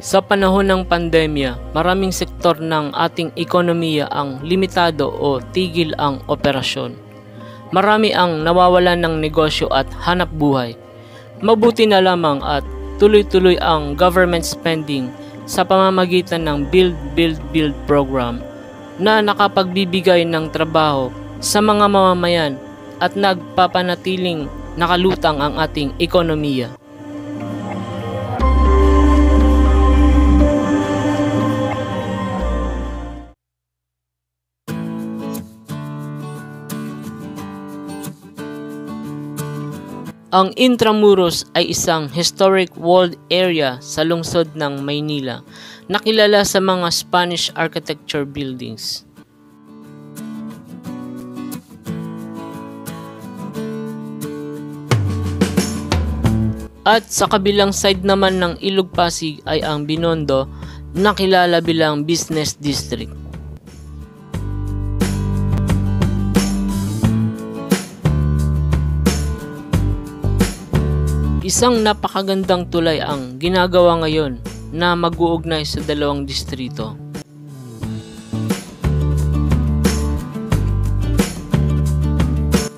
Sa panahon ng pandemya, maraming sektor ng ating ekonomiya ang limitado o tigil ang operasyon. Marami ang nawawalan ng negosyo at hanap buhay. Mabuti na lamang at tuloy-tuloy ang government spending sa pamamagitan ng Build Build Build program na nakapagbibigay ng trabaho sa mga mamamayan at nagpapanatiling nakalutang ang ating ekonomiya. Ang Intramuros ay isang historic walled area sa lungsod ng Maynila na kilala sa mga Spanish architecture buildings. At sa kabilang side naman ng Ilog Pasig ay ang Binondo na kilala bilang business district. Isang napakagandang tulay ang ginagawa ngayon na mag-uugnay sa dalawang distrito.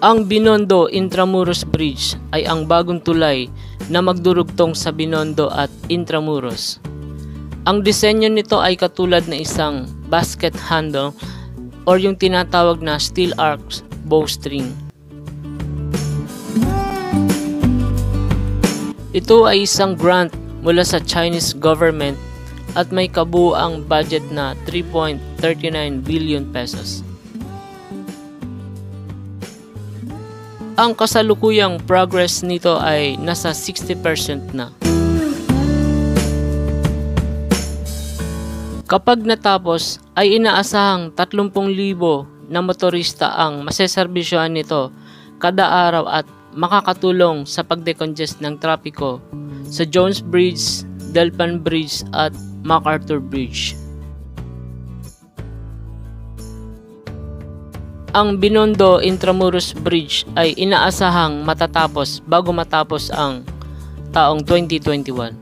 Ang Binondo Intramuros Bridge ay ang bagong tulay na magdurugtong sa Binondo at Intramuros. Ang disenyo nito ay katulad na isang basket handle or yung tinatawag na steel arcs bowstring. Ito ay isang grant mula sa Chinese government at may kabuang budget na 3.39 billion pesos. Ang kasalukuyang progress nito ay nasa 60% na. Kapag natapos ay inaasahang 30,000 na motorista ang maseserbisyohan nito kada araw at makakatulong sa pagdecongest ng trapiko sa Jones Bridge, Delpan Bridge at MacArthur Bridge. Ang Binondo Intramuros Bridge ay inaasahang matatapos bago matapos ang taong 2021.